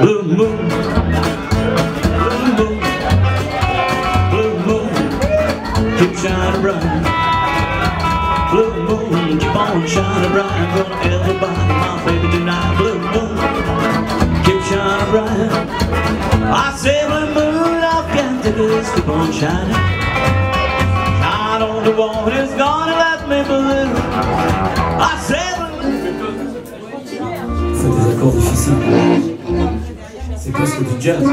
blue moon. Blue moon. Blue moon. Keep shining bright. Blue moon. Keep on shining bright. Gonna everybody my baby tonight. Blue moon. Keep shining bright. I say blue moon I've got to just keep on shining. Shine on the wall It's gonna let me blue. I say blue C'est des accords difficiles. C'est presque du jazz.